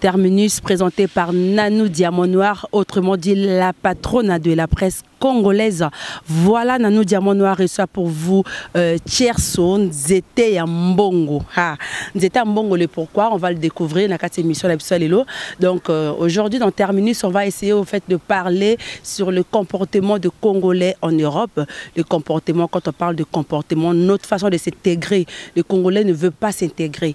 Terminus présenté par Nanou Diamant Noir, autrement dit la patronne de la presse congolaise. Voilà Nanou Diamant Noir et ça pour vous. Euh, Tierson, Zete Mbongo. Ah, Zete Mbongo, le pourquoi, on va le découvrir dans cette émission Donc euh, aujourd'hui dans Terminus, on va essayer au fait de parler sur le comportement de Congolais en Europe. Le comportement, quand on parle de comportement, notre façon de s'intégrer les Congolais ne veulent pas s'intégrer.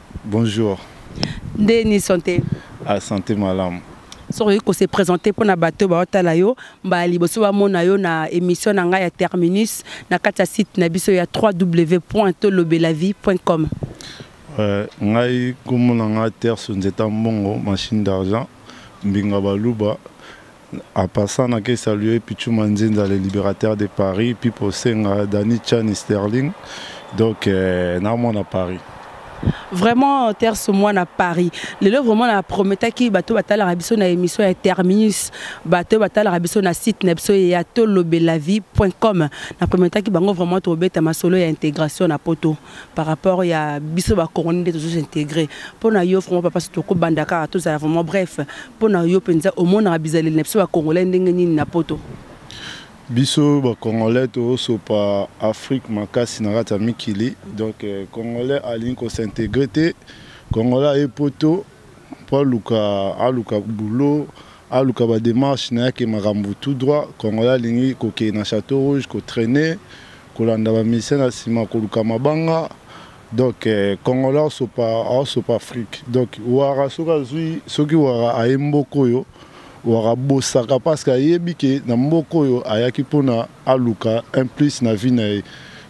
Bonjour. Nde ni santé. Ah santé malamu. soki ko se présenter pona bato baotala yo mbala liboso bamona yo na émission na ngai ya terminus na kati ya site na biso ya www.tolobelavie.com euh, ngai komona ngai terso nzeta mbongo machine d'argent mbinga baluba En passant, na ke saluer Pichu Manzinza, le libérateur de Paris, Pipo Senga, Danny Chani Sterling, donc euh, na moi na Paris. vraiment euh, terce moi na paris lelo vraiment na prometaki bato batalaka biso na émission ya terminus bato batalaka biso na site na biso ya tolobelavi.com na prometaki bango vraiment tobeta masolo ya intégration na poto par rapport ya biso ba congolais nde tozo s'intégrer mpo na yo vraiment papa soto kobanda kaka tozala vraiment bref mpo na yo mpenza omonaka bizaleli na biso ba congolais ndenge nini na poto biso ba congolais tozosopa afrique makasi na kati ya mikili donc euh, congolais alingi kosintegre te congolais aye poto mpo aluka aluka boulot aluka bademarche na yake makambo tout droit congolais alingi kokende na château rouge kotraine kolanda ba musicien na sima koluka mabanga donc eh, congolais aosopa aosopa afrique donc wara soki azwi soki wara aye mboka oyo wara bosaka parce que ayebi ke na mboka oyo ayaki mpona aluka un plus na vie na ye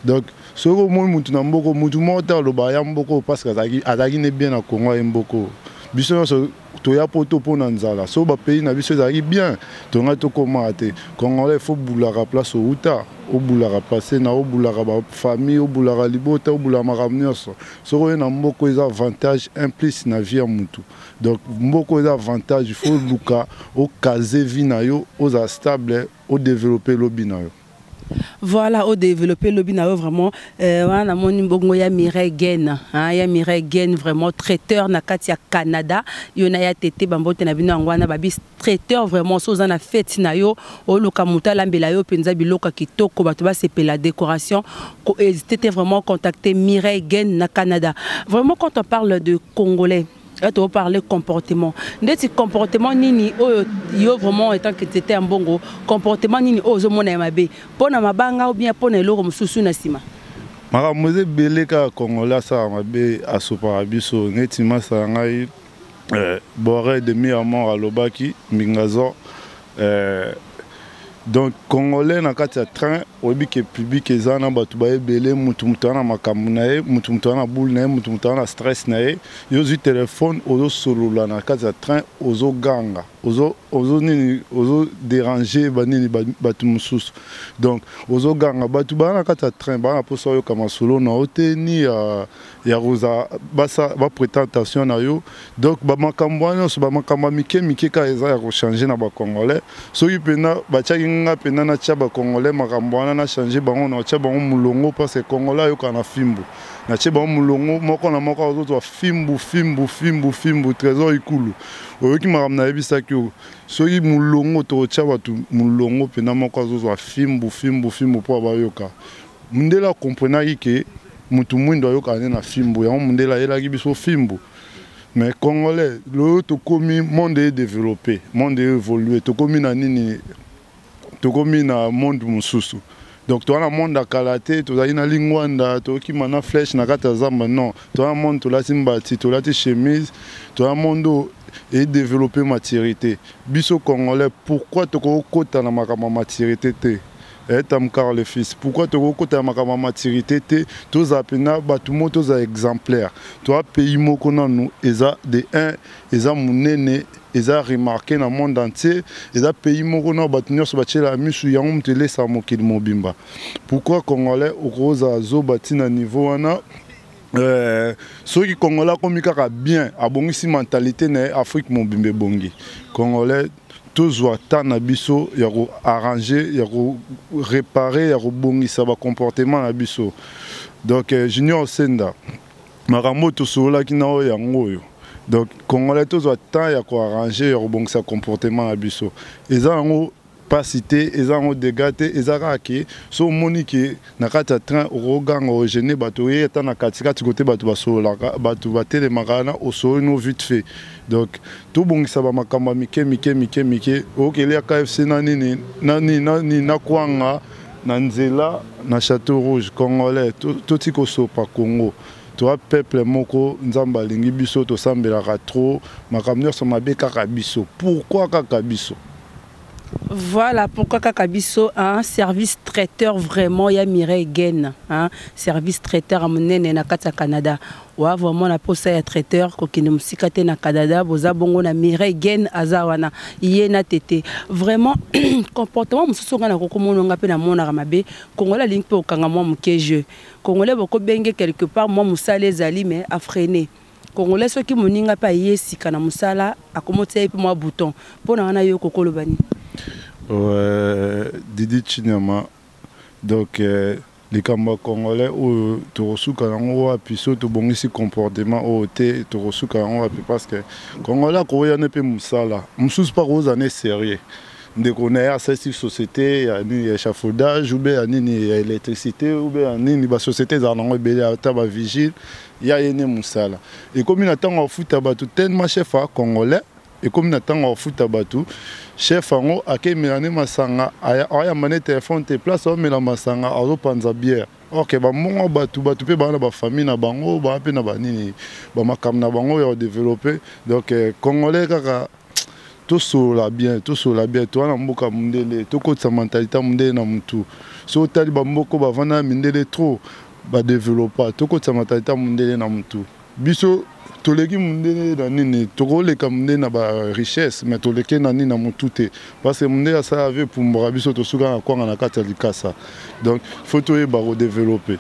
donc soki omoni motu na mboka motu moko te aloba aya mboka oyo parce que azalaki ne bien na congo aye mboka oyo biso nyonso toya poto mpo na nzala so bapays na biso ezalaki bien tongai tokomaka te congolais fo bulaka place outa obulaka pase na obulaka bafamille obulaka libota obulaka makambo nyonso soki oye na mboko eza avantage un plus na vie ya motu donc mboko eza avantage fo oluka okaze vie na yo ozala stable O developper lobi na yo. Voilà, au développer le binayo vraiment. Euh, wana moni bongo ya Mireille Gen, hein, ya Mireille Gen vraiment traiteur na kati ya Canada. Yo na ya tete bambote na bino yango wana babi traiteur vraiment soza na fête na yo oluka muta lambela yo penza biloka kitoko bato ba sepela décoration ko hésiter vraiment contacter Mireille Gen na Canada. Vraiment quand on parle de congolais là tu parler comportement ndeti comportement nini oyo yo vraiment étant que tete ya mbongo comportement nini oyo ozomona ya mabe mpo na mabanga ou bien mpo na eloko mosusu na nsima makambo eza ebele kaka congolais asala mabe asopaka biso neti masa na ngai eh, bore demi ya mort alobaki mbingazor Euh, donc congolais na kati ya train oyebi ke public eza na bato ba ebele motu motu ana makambo na ye motu motu ana boule na ye motu motu ana stress na ye yo ozwi telefone ozosolola na kati ya train ozoganga ozo, ozo nini ozoderange banini bato mosusu donc ozoganga bato baa na kati ya train baa na mposa oyoka masolo na yo te ni uh, ya kozala bapreta attention na yo donc bamakambo wana nyonso bamakambo ya mike mike kaka eza ya kochange na bacongolais soki mpenza batyaki nga mpenza natya bacongolais makambo wana nachange bango natya bango molongo parce que congolais ayokaka na fimbu natye bango molongo moko na moko azozwa fimbu fimbu fimbu fimbu trésor ikulu oyoki makambo nayebisaki yo soki molongo tokotya bato molongo mpenza moko azozwa fimbu fimbu fimbu mpo abayoka Mundele a comprenaki ke mutu mwindo ayokaka nde na fimbu yango mundele ayelaki biso fimbu mais congolais loyo tokomi monde e developpe monde e evolue tokomi na nini tokomi na monde mosusu donc toza na monde ya kala te tozali na lingwanda tokima na flèche na kati ya zamba non toza na monde tolati mbati tolati chemise toza monde oyo e developpe maturité biso congolais pourquoi tokoki kokota na makambo ya maturité te Eh, tam car le fils pourquoi tokoki kokota na makambo ya maturité te tozala mpenza bato moko tozala exemplaire toa pays moko nanu eza de 1 eza monene eza remarqué na monde entier eza pays moko na bato nyonso batyela misu yango moto elesaka mokili mobimba pourquoi congolais okozala zoba ntina niveau wana Euh, soki congolais akomi kaka bien abongisi mentalité na ye afrique mobimba ebongi congolais tozwa temps na biso ya koarrange ya korepare ya kobongisa bacomportement na biso donc euh, junior senda makambo oyo tosololaki na oyo yango oyo donc congolais tozwa temps ya koarrange ya kobongisa comportement na biso eza yango pasi te eza yango dega te eza kaka ke so omoni ke na kati ya train okoganga ogene bato oye ata na katikati kote bato basololaka bato batelemaka na osololi no vite fait donc tobongisa bamakambo ya mike mike mike mike okeli ya kfc na nini na nini na nini na kwanga na nzela na chateau rouge congolais totika to osopa congo toa peuple moko nzambe alingi biso tosambelaka trop makambo nyonso mabe kaka biso pourkui kaka biso Voilà pourquoi kaka biso hein, service traiteur vraiment ya Mireille Gen hein, service traiteur à munene na kati ya Canada wa vraiment na posa ya traiteur kokende mosika te na Canada boza bongo na Mireille Gen aza wana ye na tete vraiment comportement mosusu ngai nakokomona ngai mpe namonaka mabe congolais alingi mpe kokanga mwa moke jeu congolais bokobenge quelque part mwa mosala ezali mais afrene Congolais soki moninga pe aye sika na musala akomotia ye pe mwa bouton mpo na wana yo kokoloba nini? Euh, Didi Chinyama donc euh, likambo ya congolais oyo tokosuka yango wapi soki tobongisi comportement oyo te tokosuka yango wapi parce que congolais akoya ne mpe mosala mosusu mpe akozala ne sérieux ndeko na ye asalisi société ya nini ya échafaudage ube ya nini ya électricité ube ya nini basociété ezala nango ebele ata bavigile ya ye ne musala ekomi na tango afuta batu tellement chef a congolais ekomi na tango afuta batu chef yango akemela ne masanga ayamba ne telefone te place aomela masanga azopanza bière orke bambongo bato bato mpe baa na bafamille na bango baa mpe na banini bamakambo na bango ya kodeveloppe donc eh, congolais kaka tosolola bien tosolola bien toa na mboka mondele tokotisa mentalite ya mondele na motu so otali bamboko bavanda na mindele trop ba developa tokotisa matalita mundele na mutu biso toleki mundele na nini tokoleka mundele na ba richesse mais toleke na nini na mutu te parce que mundele asala ave epumbwaka biso tosuka na kwanga na kati ya likasa donc faut toyeba kodevelope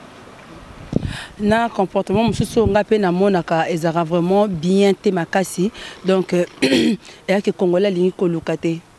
na comportement mosusu oyo ngai mpe namonaka ezalaka vraiment bien te makasi donc eyaki congolais alingi koluka te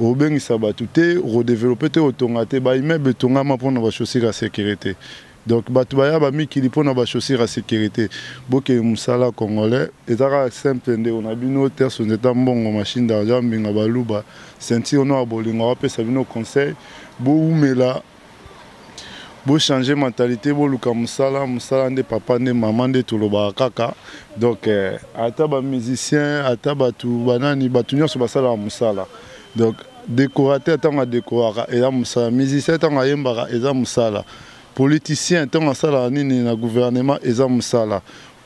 obengisa bato te okodevelope te otonga te baimmeuble etongama mpo na bachaussure ya sécurité donc bato baya bamikili mpo na bachaussure ya sécurité bokei mosala congolais eza kaka simple ndeko na bino terson eta mbongo machine d'argent mbinga baluba ceinture noa bolingo apesa bino conseil bowumela Bo changer mentalité, bo luka musala, musala nde papa nde maman nde tolobaka kaka. Donc euh, ata ba musiciens, ata batu banani, batu nyonso basala musala. Donc décorateur ntango adekoraka eza mosala musicien ntango ayembaka eza mosala politicien ntango asalaka nini na gouvernement eza mosala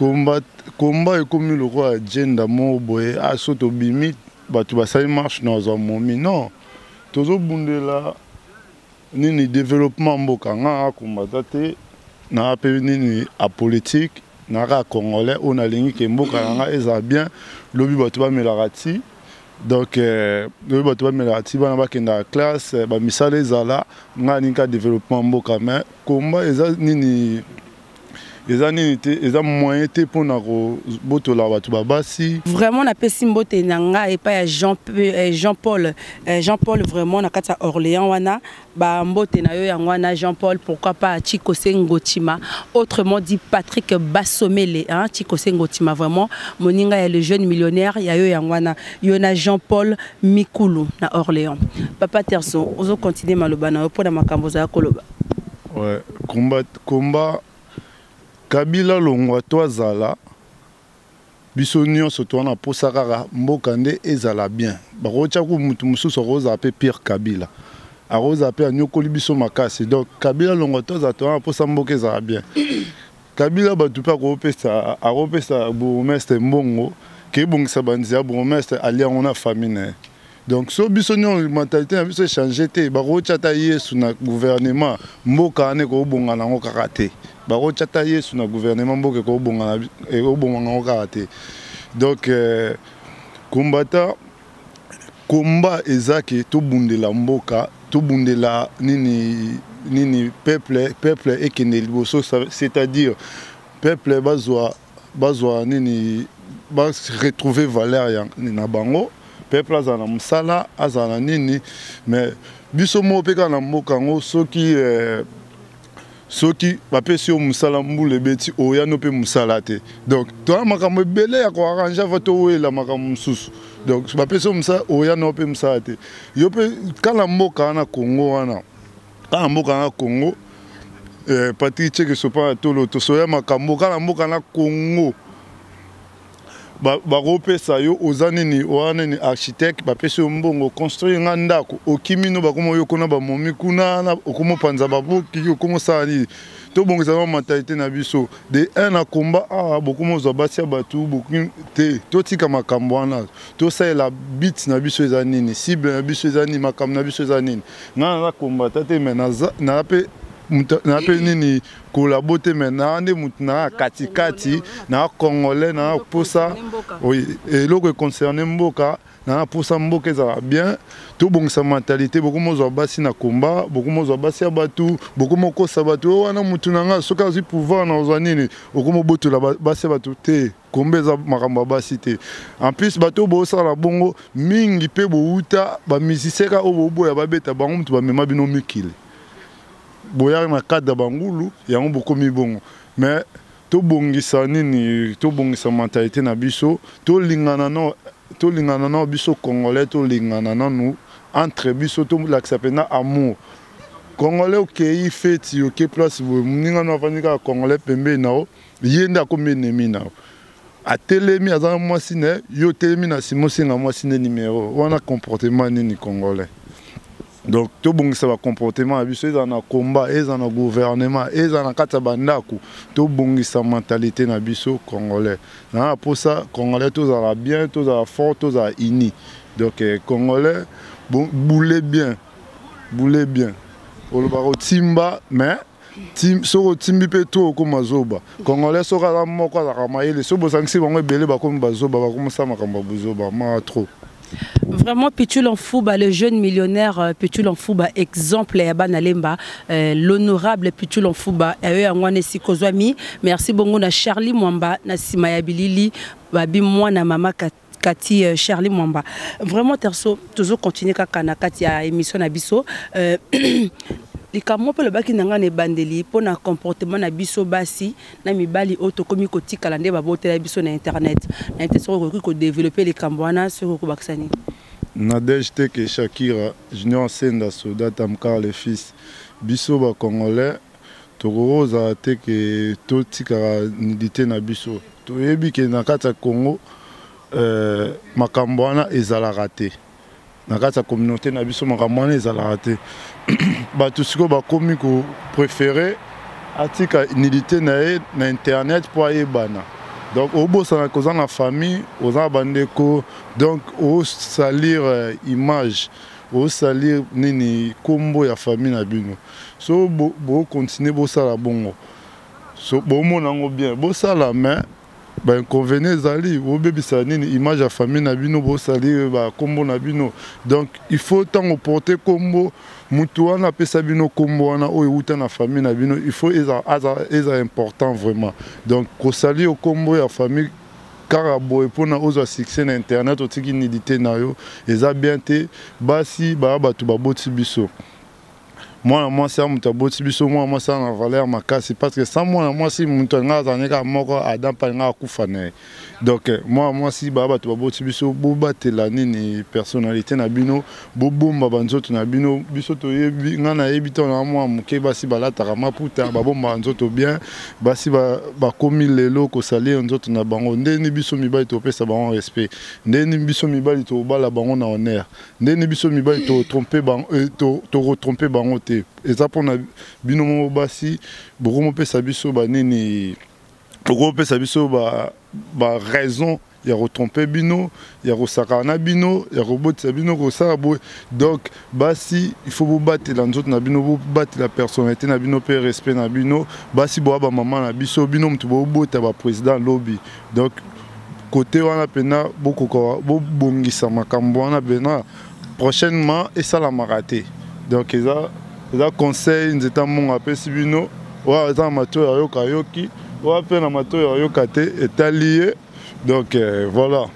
Combat, combat ekomi lokola agenda moko boye aso ah, tobimi bato basali marche na azwa momi non tozobundela nini développement mboka nga akombata te naa mpe nini apolitique naa kaka congolais oyo nalingi ke mboka na nga ezala bien lobi bato bamelaka ti donc euh, lobi bato bamelaka ti bana bakendaka classe euh, bamisala ezala ngai alingi ka développement mboka mais komba eza nini eza nini te eza moyen te mpo na kobotola bato babasi vraiment napesi mbote na nga epai ya jean, eh, jean paul eh, jean paul vraiment na kati ya orléans wana bambote na yo yango wana jean paul pourquoi pas chikose ngotima autrement dit patrick basomele hein, chikose ngotima vraiment moninga ya le jeune millionnaire ya yo yango wana yo na jean paul mikulu na orléans papa terson ozocontinue maloba na yo mpo na makambo ozala koloba ouais, combat Combat kabila longwa to azala biso nyonso toa na posa kaka mboka nde ezala bien bakotya ku motu mosusu akozala mpe pire kabila akozala mpe anyokoli biso makasi donc kabila longwa to azala toa na posa mboka ezala bien kabila bato mpe akopesa akopesa bourgmestre mbongo kebongisa banzela bourgmestre alia yango na famille na ye donc so biso nionso mentalité na biso echange te bakotya ata yesu na gouvernement mboka wana ekobonga nango kaka te bakotya ata yesu na gouvernement mboka ekobonga nango kaka te donc euh, combattant komba eza ke tobundela mboka tobundela nini nini peuple peuple ekende liboso c'est-à-dire peuple bazwa bazwa nini ba retrouver valeur ya na bango peuple azala na mosala azala na nini mais biso moko mpe kaka na mboka yango soki eh, soki bapesi yo mosala mbula ebeti oyano mpe mosala te donc toa makambo ebele ya koarrange ava towela makambo mosusu donc bapesi yo mosala oyano mpe mosala te yo mpe kala mboka wana congo wana Kaka mboka na Congo eh, Patrick Cheke Sopa Tolo tosoya makambo kaka mboka na Congo bakopesa yo oza nini oa nini architecte bapesi yo mbongo construire nga ndako okimi no bakoma yo kuna bamomi kuna okomopanza baboki okomosala nini tobongisa na mentalité na biso de un na combat awa ah, bokoma ozwa basi ya bato bokomi te totika makambo wana tosalela bit na biso eza nini cible na biso eza nini makambo na biso eza nini nga naza combattant te mais naza naza pe na mpe nini kolabo te me naa nde motu naa katikati naa congolais naa posa eloko econcerne mboka naa posa mboka ezala bien tobongisa mentalité bokomi ozwa basi na komba bokomi ozwa basi ya bato bokomi okosa bato oyo wana motu na ngai soki azwi pouvoir na ozwa nini okomi obotola basi ya bato te kombe eza makambo ya basi te en plus bato oyo bosala bongo mingi mpe bowuta bamusicien kaka oyo boboya babeta bango moto bamema bino mikili boyaka na cadre ya bangulu yango bokomi bongo mais tobongisa nini tobongisa mentalite na biso tolingana no tolingana nao biso congolais tolingana nanu entre biso tolakisa mpenza amour congolais okei feti oke place boye moninga no avandi kaka congolais pembeni nao ye nde akomi enemi na yo atelemi aza na mwasi na ye yo otelemi na nsima osenga mwasi nde nimero wana comportement nini congolais donc tobongisa bacomportement ya biso ezala na combat ezala na gouvernement ezala na kati ya bandako tobongisa mentalité na biso congolais naa na mposa congolais tozala bien tozala fort tozala uni donc eh, congolais boule bien boule bien olobaka otimba mais soki otimbi mpe to okoma zoba congolais soki aza moko azalaka mayele soki bozangisi bango ebele bakomi bazoba bakomosala makambo ya bozoba ma trop Vraiment, Pichul Fouba, le jeune millionnaire euh, Pichul Fouba, exemple ya bana lemba, euh, l'honorable Pichul Fouba, ayo yango wana esikozwami. Merci bongo na Charlie Mwamba na sima ya bilili babi mwana mama Cathy euh, Charlie Mwamba. Vraiment Terso, toujours continuer kaka na kati ya émission na biso. Euh, likambo moko mpe lobaki na ngai na ebandeli mpo na comportement na biso basi na mibali oyo tokómi kotikala nde babotela biso na internet na te soki okoki kodevelope likambo wana soki okobakisa nini nadege teke shakira junior senda soda tamkar le fils biso bacongolais Tokoki kozala te ke totikaka nudite na biso. Toyebi ke na kati ya Congo eh, makambo wana ezalaka te na kati ya communauté na biso, makambo wana ezalaka te bato sikoyo bakomi ko prefere atika nudite na ye na internet mpo ayebana donc obosana koza na famille oza na bandeko donc osalire euh, image osalire nini nkombo ya famille na bino so bo continuer bosala bongo so bomona yango bien bosala mais bainconvenient ezali bobebisa nini image ya famille na bino bosali bakombo na bino donc il faut ntango porte kombo motu wana apesa bino kombo wana oyo euta na famille na bino il faut eza important vraiment donc kosali yo kombo ya famille kaka boye mpona ozwa succès na internet otiki nidite na yo eza bien te basi baya bato baboti biso mwana mwasi ya moto aboti biso mwana mwasi aza na valeur makasi parce que sans mwana mwasi moto ya ngai azalani kaka moko adam mpani ngai akufa na ye donc eh, mwana mwasi baya bato baboti biso bobatela nini personnalité na bino bobomba banzoto na bino biso toyebi ngai nayebi ntango na mwana moke basi balataka maputa babombaka nzoto bien basi bakomi lelo kosalie nzoto na bango ndeni biso mibali topesa bango respect ndeni biso mibali tobala bango na honneur ndeni biso mibali to tromper bango euh, to to retromper bango te eza pona bino mo basi boko mopesa biso ba nini boko mopesa biso ba ba raison ya retromper bino ya kosakana na bino ya kobotisa bino kosala boye donc basi il faut bobatela nzoto na bino bobatela personnalité na bino mpe respect na bino basi boya bamama na biso bino moto bobota baprésident lobi donc kote wana mpenza bokoka bobongisa makambo wana mpenza prochainement esalamaka te donc eza eza conseil nzeta mbongo apesi bino oyo eza na matoi ayoka ayoki oyo mpe na matoi ayoka te etali ye donc euh, voilà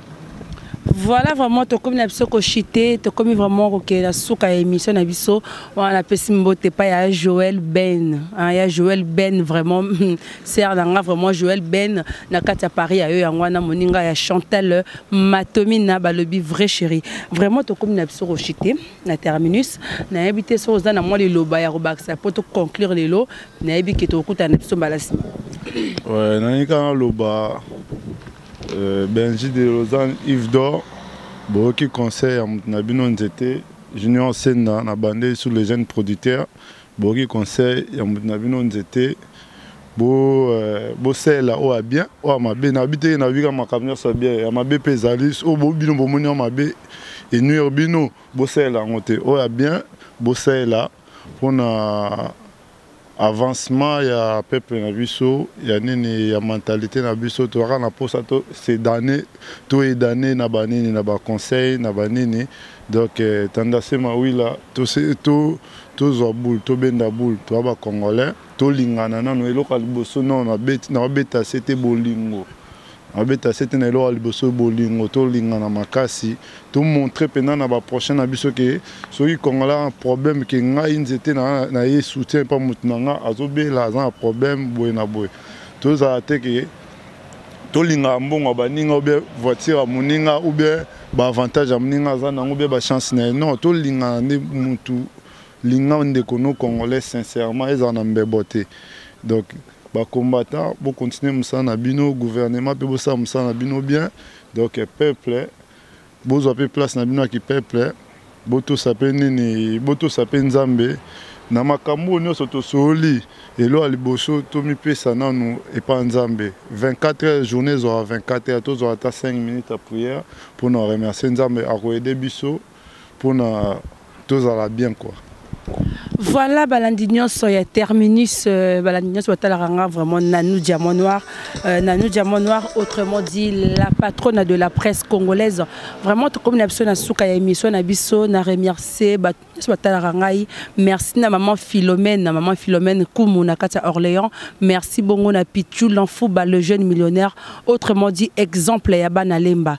voilà vraiment tokomi na biso kochite tokomi vraiment kokela suka ya émission na biso wana napesi mbote epai ya joel ben ya joel ben vraiment Serre na nga vraiment Joël Ben na kati ya Paris ayo yango wana moninga ya Chantal Matomina balobi vrai chérie vraiment tokomi na biso kochite na terminus nayebi te soki oza na mwa liloba ya kobakisa mpo to conclure lelo nayebi ke tokokutana na biso mbala nsima ouais, nayebi kaka naloba euh, Benji de Lausanne Yves d'Or boyoki conseil ya moto na bino nzete Junior Senda na bande sur les jeunes producteurs Boyoki conseil ya moto na bino nzete bosalela euh, oyo ya bien oyo ya mabe na bi te na bika makambo nyonso ya bien ya mabe mpe ezali oyo bino bomoni ya mabe enuire bino bosalela yango te oyo ya bien bosalela mpona avancement ya peuple na biso ya nini ya mentalite na biso tozalaka na mposa to se dane to edane na banini na baconseil na banini Donc eh, tandase mawila tozwa boule tobenda boule toa bacongolais tolingana nano eloko ya liboso nao nabeta se te bolingo nabeta se te na eloko ya liboso bolingo tolingana makasi tomontre mpenza na baprochain na biso ke soki congolais a problème ke ngai nzete na ye soutien mpa motu na ngai azobela aza na problème boye na boye tozala te ke tolingaka mbongo ya baninga ou bien voiture ya moninga ou bien baavantage ya moninga aza nango bien bachance na ye non tolingaka nde mutu linga ndeko no congolais sincèrement ezala na mbebo te donc bacombattant bocontinue mosala na bino gouvernement mpe bosala mosala na bino bien donc peuple Bozwa pe place na bino ya ki peuple, botosa pe nini, botosa pe Nzambe. Na makambo oyo nionso tosololi, eloko ya liboso tomipesa nanu epa Nzambe. 24 heures, journee ezwaka 24 heures, tozwa ata 5 minutes ya prière pona ko remercier Nzambe, ako aider biso pona tozala bien quoi Voilà balandi nyonso ya terminus euh, balandi nyonso batalaka nga vraiment Nanou Diamant Noir euh, Nanou Diamant Noir autrement dit la patronne de la presse congolaise vraiment tokomi na biso na suka ya émission na biso na remercier bato nyonso batalaka ngai merci na maman Philomène na maman Philomène Kumu na kati ya Orléans merci bongo na Pichu Lanfuba le jeune millionnaire autrement dit exemple ya bana Lemba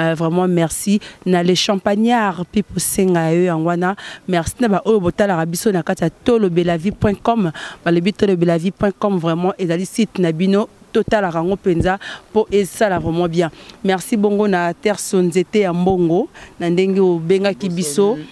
Euh, vraiment merci na le champagnard mpe posenga ya yo yango wana merci na baoyo botalaka biso na kati ya tolobelavie point com balobi tolobelavie point com vraiment ezali site na bino totalaka yango mpenza mpo esala vraiment bien merci bongo na terso nzete ya mbongo na ndenge obengaki biso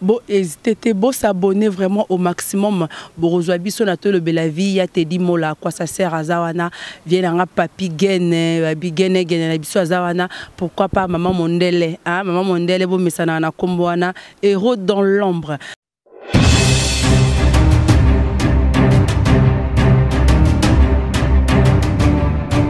Bo hésiter te, bo s'abonner vraiment au maximum. Bokozwa biso na tolobela vie ya Teddy Mola, quoi sa sœur aza wana, vieux nanga Papi Gene, Papi Gene Gene na biso aza wana, pourquoi pas maman Mondele, hein, maman Mondele bo mesana na kombo wana, héros dans l'ombre.